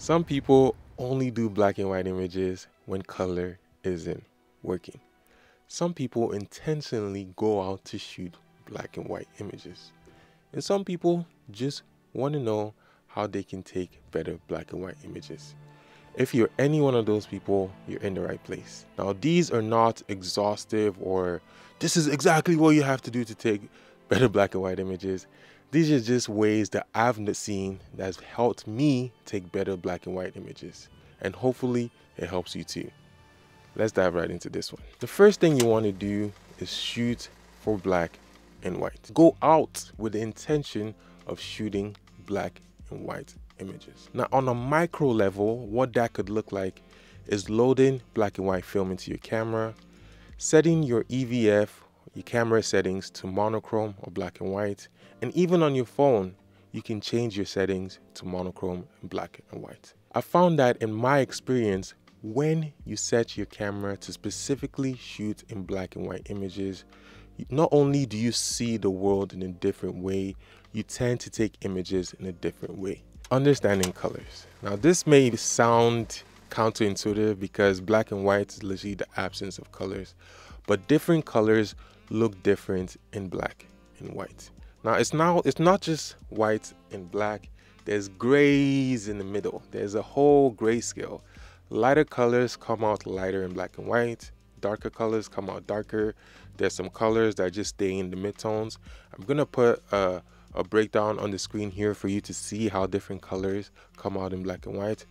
Some people only do black and white images when color isn't working. Some people intentionally go out to shoot black and white images. And some people just want to know how they can take better black and white images. If you're any one of those people, you're in the right place. Now, these are not exhaustive or this is exactly what you have to do to take better black and white images. These are just ways that I've not seen that's helped me take better black and white images. And hopefully it helps you too. Let's dive right into this one. The first thing you want to do is shoot for black and white. Go out with the intention of shooting black and white images. Now on a micro level, what that could look like is loading black and white film into your camera, setting your EVF, your camera settings to monochrome or black and white, and even on your phone, you can change your settings to monochrome and black and white. I found that in my experience, when you set your camera to specifically shoot in black and white images, not only do you see the world in a different way, you tend to take images in a different way. Understanding colors. Now, this may sound counterintuitive because black and white is literally the absence of colors, but different colors look different in black and white. Now it's now it's not just white and black. There's grays in the middle. There's a whole gray scale. Lighter colors come out lighter in black and white. Darker colors come out darker. There's some colors that just stay in the midtones. I'm gonna put a, a breakdown on the screen here for you to see how different colors come out in black and white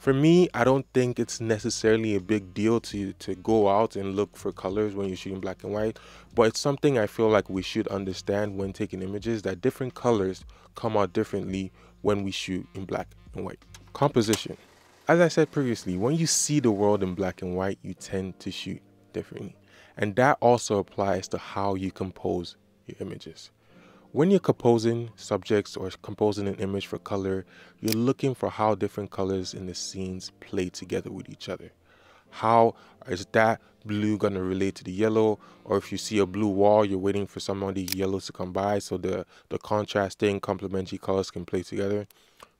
for me, I don't think it's necessarily a big deal to to go out and look for colors when you're shooting black and white, but it's something I feel like we should understand when taking images that different colors come out differently when we shoot in black and white. Composition. As I said previously, when you see the world in black and white, you tend to shoot differently. And that also applies to how you compose your images. When you're composing subjects or composing an image for color, you're looking for how different colors in the scenes play together with each other. How is that blue going to relate to the yellow? Or if you see a blue wall, you're waiting for some of these yellows to come by so the, the contrasting complementary colors can play together.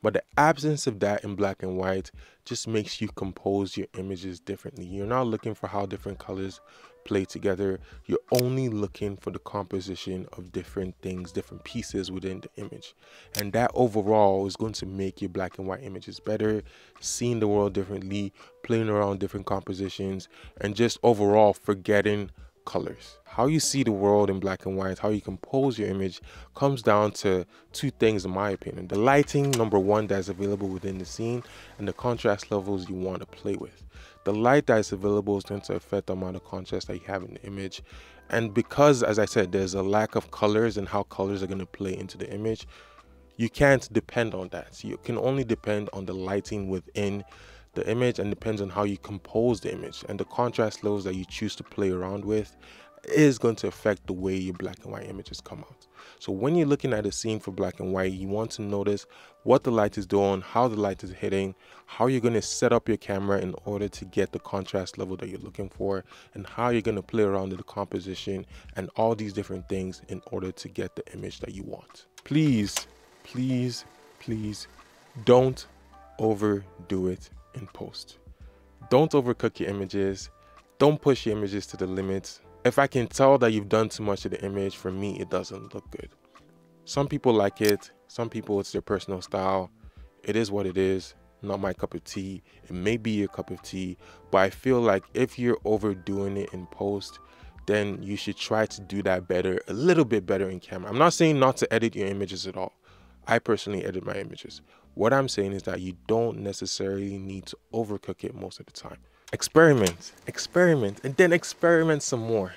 But the absence of that in black and white just makes you compose your images differently. You're not looking for how different colors play together. You're only looking for the composition of different things, different pieces within the image. And that overall is going to make your black and white images better, seeing the world differently, playing around different compositions, and just overall forgetting colors. How you see the world in black and white, how you compose your image comes down to two things in my opinion. The lighting, number one, that's available within the scene and the contrast levels you want to play with. The light that is available is going to affect the amount of contrast that you have in the image. And because, as I said, there's a lack of colors and how colors are going to play into the image, you can't depend on that. You can only depend on the lighting within the image and depends on how you compose the image and the contrast levels that you choose to play around with is going to affect the way your black and white images come out. So when you're looking at a scene for black and white, you want to notice what the light is doing, how the light is hitting, how you're going to set up your camera in order to get the contrast level that you're looking for, and how you're going to play around with the composition and all these different things in order to get the image that you want. Please, please, please don't overdo it in post. Don't overcook your images. Don't push your images to the limits. If I can tell that you've done too much of the image, for me, it doesn't look good. Some people like it. Some people, it's their personal style. It is what it is. Not my cup of tea. It may be your cup of tea, but I feel like if you're overdoing it in post, then you should try to do that better, a little bit better in camera. I'm not saying not to edit your images at all. I personally edit my images. What I'm saying is that you don't necessarily need to overcook it most of the time. Experiment, experiment, and then experiment some more.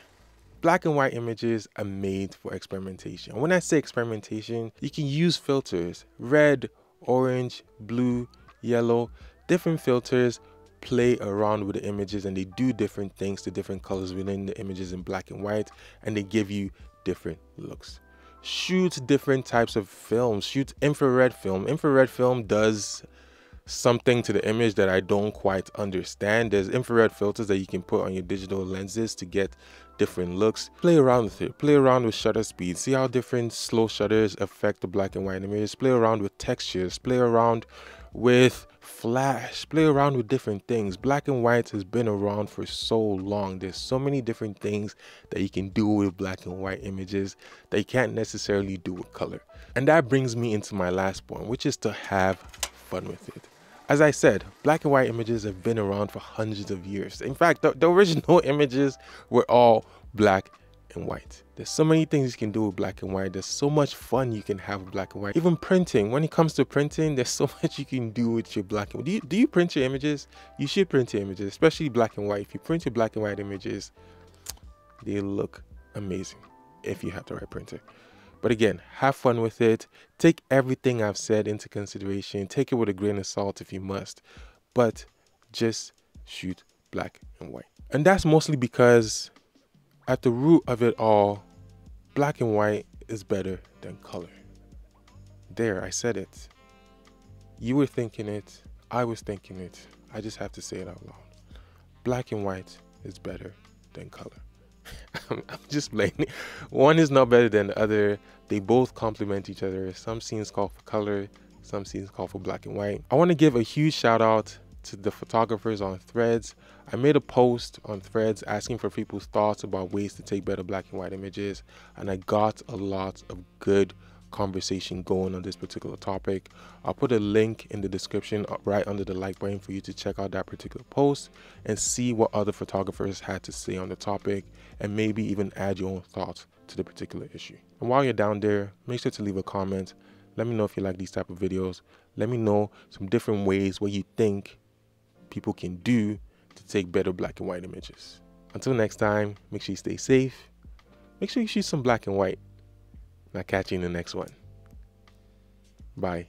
Black and white images are made for experimentation. When I say experimentation, you can use filters, red, orange, blue, yellow, different filters play around with the images and they do different things to different colors within the images in black and white and they give you different looks shoot different types of films. Shoot infrared film. Infrared film does something to the image that I don't quite understand. There's infrared filters that you can put on your digital lenses to get different looks. Play around with it. Play around with shutter speed. See how different slow shutters affect the black and white images. Play around with textures. Play around with flash, play around with different things. Black and white has been around for so long. There's so many different things that you can do with black and white images that you can't necessarily do with color. And that brings me into my last point, which is to have fun with it. As I said, black and white images have been around for hundreds of years. In fact, the, the original images were all black and white. There's so many things you can do with black and white. There's so much fun you can have with black and white. Even printing. When it comes to printing, there's so much you can do with your black and white. Do you, do you print your images? You should print your images, especially black and white. If you print your black and white images, they look amazing if you have the right printer. But again, have fun with it. Take everything I've said into consideration. Take it with a grain of salt if you must. But just shoot black and white. And that's mostly because at the root of it all, black and white is better than color. There, I said it. You were thinking it, I was thinking it. I just have to say it out loud. Black and white is better than color. I'm, just blaming. One is not better than the other. They both complement each other. Some scenes call for color, some scenes call for black and white. I want to give a huge shout out to the photographers on Threads. I made a post on Threads asking for people's thoughts about ways to take better black and white images, and I got a lot of good conversation going on this particular topic. I'll put a link in the description uh, right under the like button for you to check out that particular post and see what other photographers had to say on the topic and maybe even add your own thoughts to the particular issue. And while you're down there, make sure to leave a comment. Let me know if you like these type of videos. Let me know some different ways where you think people can do to take better black and white images. Until next time, make sure you stay safe. Make sure you shoot some black and white. And I'll catch you in the next one. Bye.